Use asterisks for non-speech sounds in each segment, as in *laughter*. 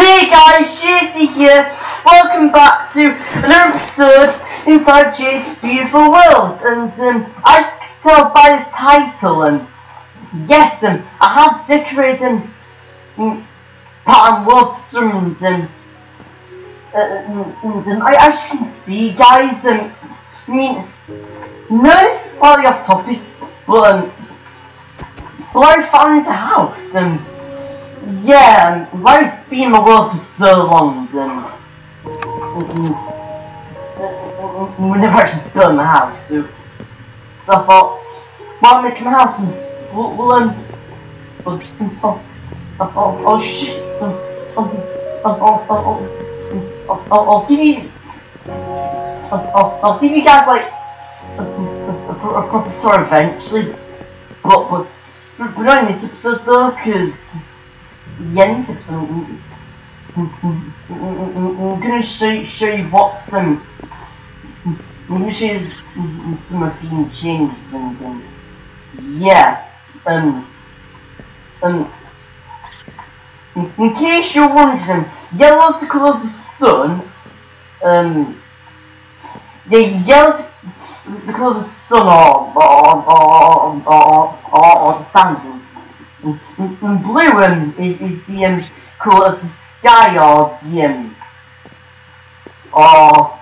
Hey guys, JC here. Welcome back to another episode inside JC's Beautiful World. And um, I just tell by the title, and um, yes, um, I have decorated um, um, pattern wolves and um, uh, and, I, as can see, guys, um, I mean, no, this is slightly off topic, but um, but I found the house, um, yeah, um, Larry's been world for so long, um, we never actually built the house, so, so I thought, why make a house, and we'll, we'll um, we'll, oh, oh, oh, oh, shit, oh, oh, oh, oh, oh, I'll, I'll give you, I'll, give you guys like a, a, a, proper tour eventually, but, but, but not in this episode though, because episode, I'm, I'm, I'm, gonna show, show you what some, I'm gonna show you some of the changes and, um, yeah, um, um, in, case you're wondering, yellow's the colour of the sun, um, yeah, yellow's the colour of the sun or, or, or, or, or, or the sand, and, and, and blue um, is, is the um, colour of the sky or the, um, or,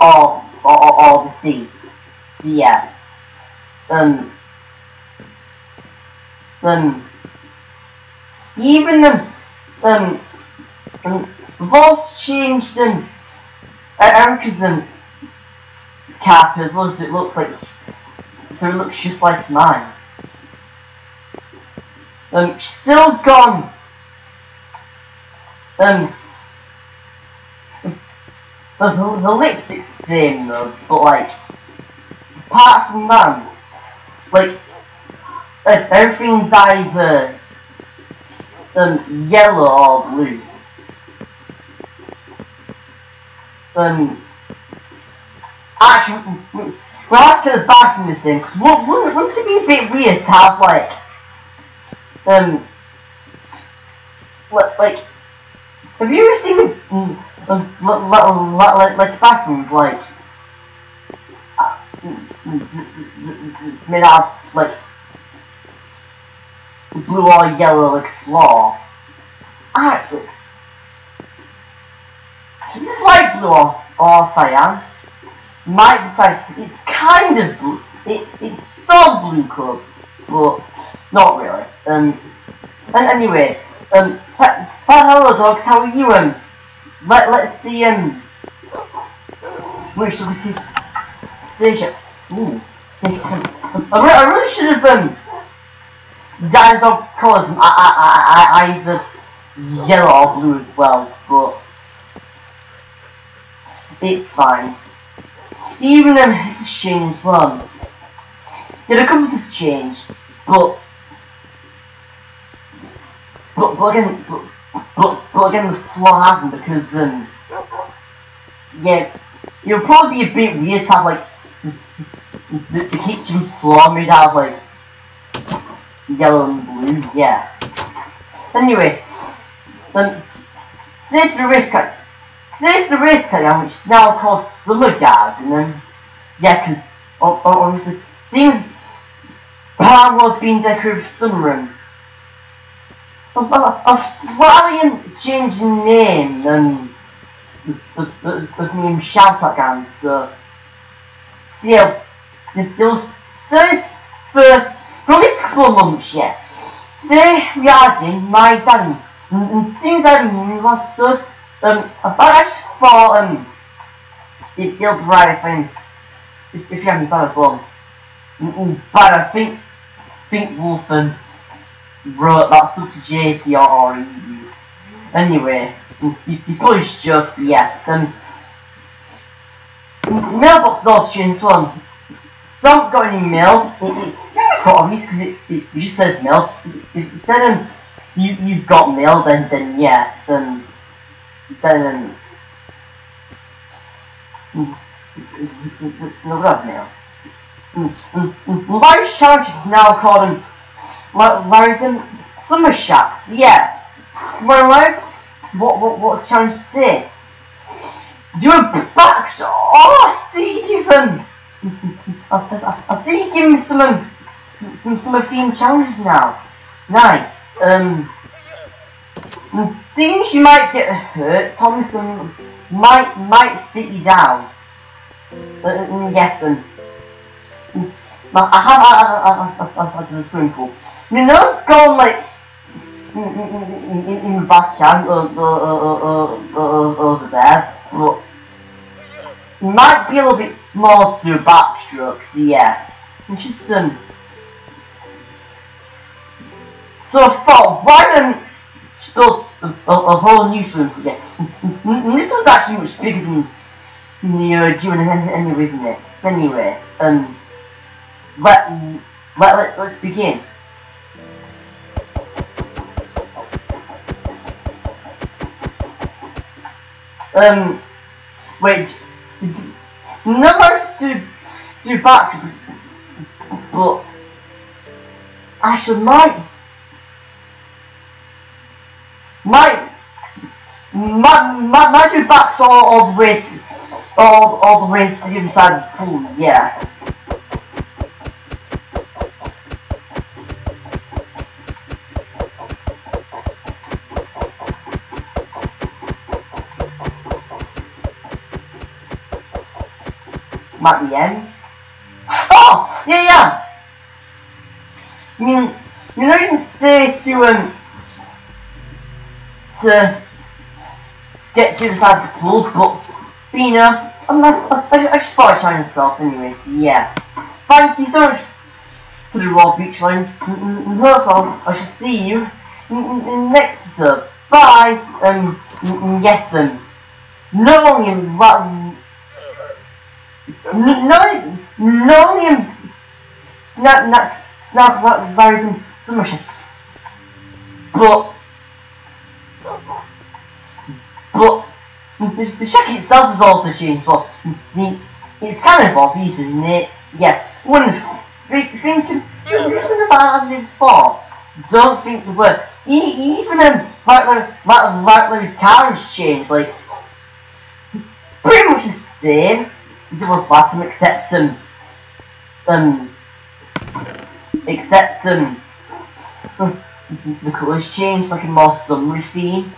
or, or, or the sea, yeah, um, um, even um, um, um Voss changed um, Erica's um, cap as well as it looks like, so it looks just like mine. Um, still gone. Um, the, the, lipstick's same though, but like, apart from that, like, everything's either um, yellow or blue. Um, actually, we'll have to the this thing, because wouldn't, wouldn't it be a bit weird to have, like, um, like, have you ever seen, um, um, like, like, bathrooms, like, uh, it's made out of, like, blue or yellow like floor. Actually, is like blue or, or cyan. Might be it's kind of blue. It it's so blue colour, but not really. Um, and anyway, um, hello dogs, how are you? Um, let let's see. Um, where should we take station? Ooh, it. Um, I, I really should have um dinosaur colours, I, I, I, I either yellow or blue as well, but it's fine. Even though it's a shame as well. Yeah, the colours have changed, but but, but again, but, but, but again, the floor hasn't because um, yeah, it'll probably be a bit weird to have like the, the kitchen floor made out of like yellow and blue, yeah. Anyway, um, since the risk cut, since the risk cut which is now called Summer Garden, and yeah, because obviously seems Power was being decorated for some and I've slightly changed name and the, the, the name Shout Out so, yeah, there was this for for of months yet. Today we are in my dad and, things I've been last um just thought um it'll be right um, if, you haven't done as well. But I think think Wolfen wrote that sub to JT or, or EU. Anyway, he's probably just yeah. Um, mailbox changed as well. Some got any mail. It, it, it's quite obvious because it, it, just says mail. If said um, you you've got mail, then then yeah, then then um, we have mail. Large Shark is now called um, Larson Summer Shacks. Yeah, like what what what's challenge today? Do a back Oh, Stephen! I, I, I see you give me some um, some some, some themed challenges now. Nice. Um. Seems you might get hurt. Thomason might might sit you down. Uh, yes, and I have I, I, I, I, the swimming pool. You know, going like in, in, in, in the backyard uh, uh, uh, uh, uh, over there, but might be a little bit small through backstrokes, yeah. Just um. So I thought, why don't still a, a, a whole new swimming pool? Yeah. *laughs* this was actually much bigger than the uh, June anyway, isn't it? Anyway, um, let let let let's begin. Um, wait, numbers to to back, but I should might might my my my two backs all, all the way to, all all the way to the side of the pool, yeah. Be ends. Oh! Yeah, yeah! I mean, you know you can say to, um, to get to the side of the pool, but, you know, I'm not, I, I just thought I'd try myself anyways, yeah. Thank you so much for the Raw Beach Lounge, and hopefully I shall see you in, in, in the next episode. Bye! Um, yes, um, no only no, no, snap, not, snap virus and submersion. But, but, the, the shack itself has also changed. Well, the, it's kind of obvious, isn't it? Yeah, one think, think, think as it before. Don't think the word. E even um, Rattler, Rattler's car has changed. Like, pretty much the same *laughs* it was awesome except some um except some the colours changed like a more summery theme.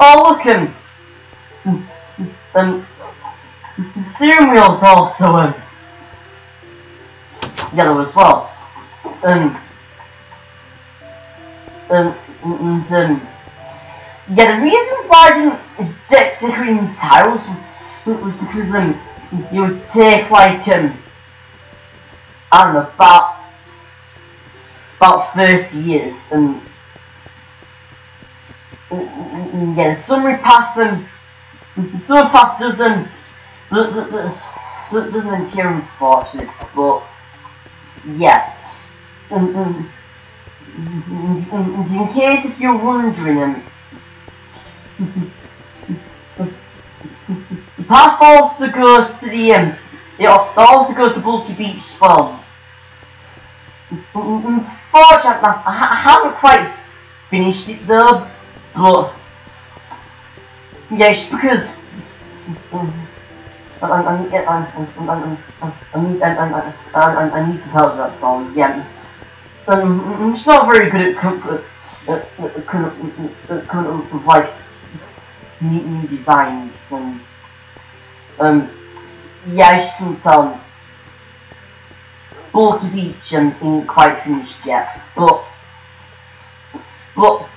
Oh look *laughs* um *laughs* um the steering wheel's also um yellow as well. Um um and um yeah the reason why I didn't de decorate the tiles um you take like um know about about 30 years and, and yeah summery path and summery path doesn't doesn't, doesn't but yeah and, and, and, in case if you're wondering um, path also goes to the um, it also goes to Bulky Beach well. Unfortunately, I haven't quite finished it though, but yeah, it's because I, need, some help with that song. Yeah, um, I'm just not very good at, kind of like new designs and um, um, Bulky Beach and ain't quite finished yet, but but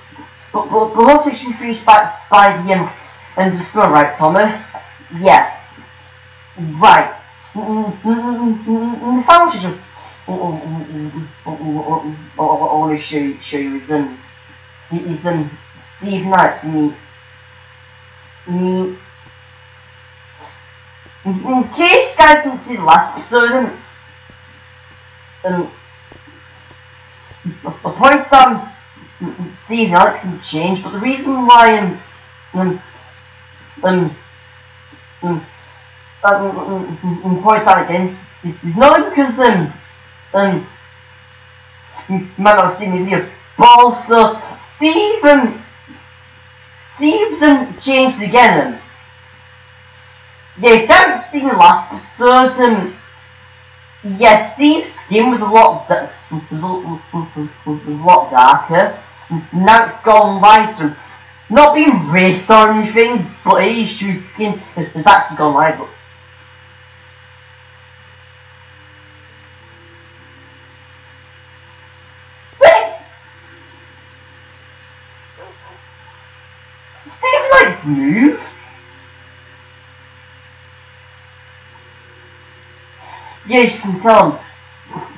but but, but once it should be finished by by the um, end of summer, right, Thomas? Yeah, right. The final schedule I want to show you, show you is um is um Steve Knight me me in case you guys didn't see the last episode, and, and the points on Steve and Alex have changed, but the reason why um, um, um, um, um, points out again is, not because um, um, you might not have seen the video, but also Stephen Steve's um, changed again. Um, you haven't seen the last um, yeah, Steve's skin was a lot was a, was a lot darker. Now it's gone lighter. Not being racist or anything, but his skin has actually gone lighter. Steve likes move. Yeah, you can tell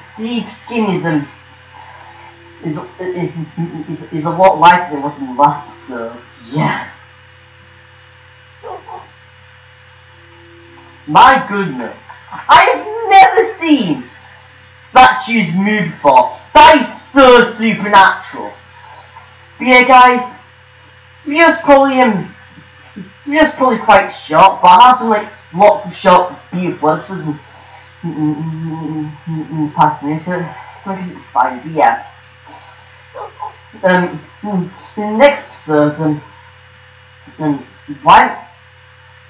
Steve's skin is um is, is, is, is a lot lighter than what's in the last episode. Yeah. My goodness. I have never seen statues move before. That is so supernatural. But yeah guys, video's probably um video's probably quite short, but I have done like lots of short beautiful episodes and past news, so, so it's but yeah. Um, the next episode, um, why?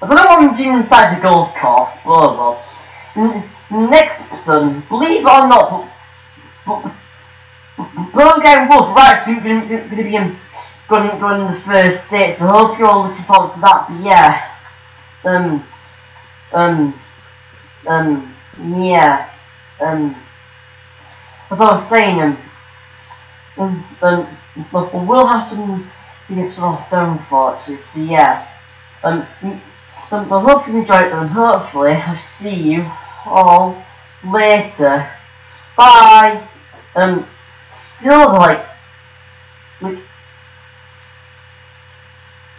I don't know what I'm inside the golf course, but well. Next episode, believe it or not, but, but, but, Wolf, right, going to be um, going, going in the first state, so I hope you're all looking forward to that, but yeah. Um, um, um, yeah, um, as I was saying, um, um, um, we'll have to a sort of film for so yeah, um, um, I hope you enjoyed it, and hopefully I'll see you all later. Bye! Um, still like, like,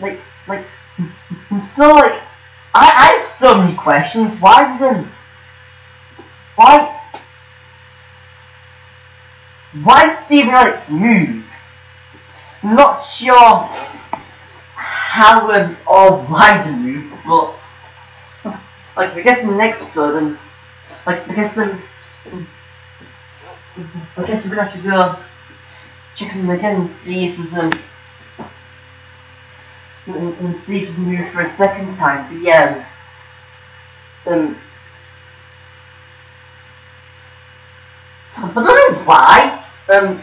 like, like, *laughs* I'm still like, I, I have so many questions, why doesn't, why, why does Steve and Alex move? Not sure how um, or why to move, but like I guess in the next episode, and like I guess um, I guess we're gonna have to go check them again and see if there's um and, and see if we move for a second time. But yeah, um, I don't know why. Um,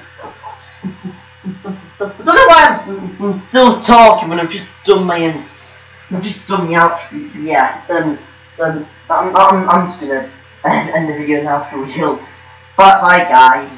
I don't know why I'm, I'm still talking when I've just done my um, I've just done my outro. Yeah, um, um, I'm, I'm, I'm just gonna *laughs* end the video now for real. But bye guys.